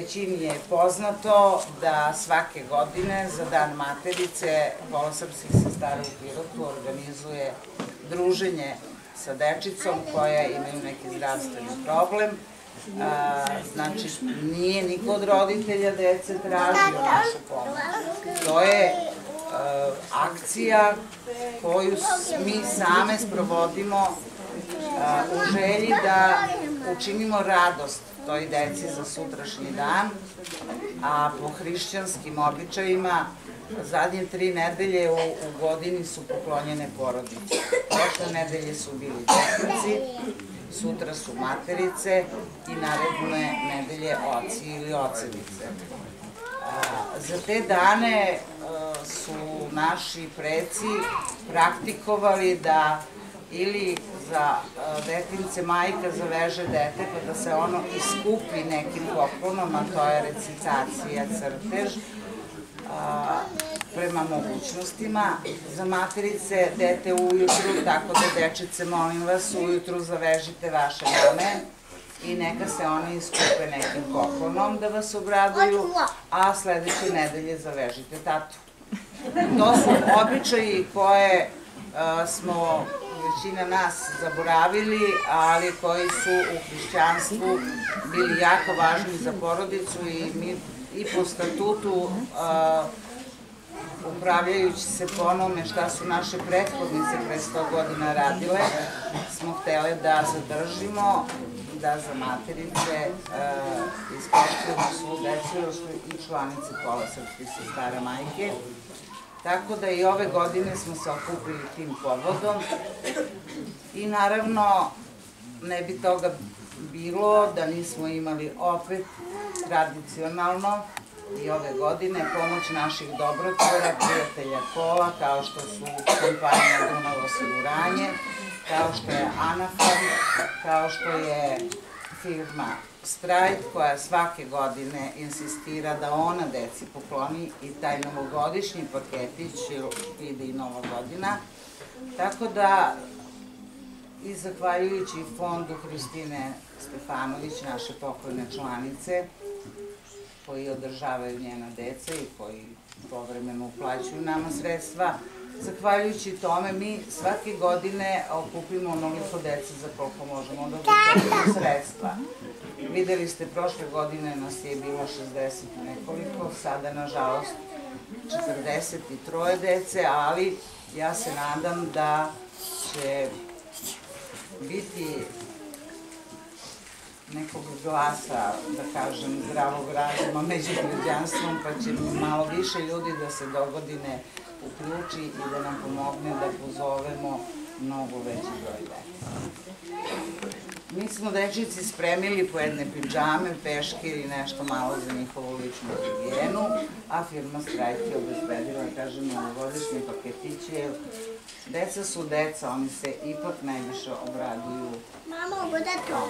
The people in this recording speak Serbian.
Većini je poznato da svake godine za Dan materice Kola srpskih sestara u Pirotu organizuje druženje sa dečicom koja imaju neki zdravstveni problem. Znači, nije niko od roditelja dece tražio našu pomoć. To je akcija koju mi same sprovodimo u želji da učinimo radost toj deci za sutrašnji dan, a po hrišćanskim običajima zadnje tri nedelje u, godini su poklonjene porodice. Prošle nedelje su bili detnici, sutra su materice i naredne nedelje oci ili ocenice. Za te dane su naši preci praktikovali da ili za detince majka zaveže dete pa da se ono iskupi nekim poklonom, a to je recitacija, crtež, a, prema mogućnostima. Za materice dete ujutru, tako da dečice, molim vas, ujutru zavežite vaše mame i neka se one iskupe nekim poklonom da vas obraduju, a sledeće nedelje zavežite tatu. To su običaji koje a, smo većina nas zaboravili, ali koji su u hrišćanstvu bili jako važni za porodicu i mi i po statutu upravljajući se po šta su naše prethodnice pre 100 godina radile, smo hteli da zadržimo da za materice uh, ispoštujemo svu decu i članice kola srpske sestara majke. Tako da i ove godine smo se okupili tim povodom. I naravno ne bi toga bilo da nismo imali opet tradicionalno i ove godine pomoć naših dobrotvora, prijatelja kola, kao što su kompanija Dunav osiguranje, kao što je Anafam, kao što je firma Strajt koja svake godine insistira da ona deci pokloni i taj novogodišnji paketić ide i nova godina. Tako da i zahvaljujući fondu Hristine Stefanović, naše pokojne članice, koji održavaju njena deca i koji povremeno uplaćuju nama sredstva, Zahvaljujući tome, mi svake godine okupimo onoliko dece za koliko možemo da obezbedimo sredstva. Videli ste, prošle godine nas je bilo 60 nekoliko, sada, nažalost, 43 dece, ali ja se nadam da će biti nekog glasa, da kažem, zdravog razuma među građanstvom, pa će malo više ljudi da se dogodine uključi i da nam pomogne da pozovemo mnogo veći broj dece. Mi smo dečici spremili po jedne pidžame, peškir i nešto malo za njihovu ličnu higijenu, a firma Strajk je obezbedila, da kažem, novogodišnje paketiće. Deca su deca, oni se ipak najviše obraduju. Mama, da to?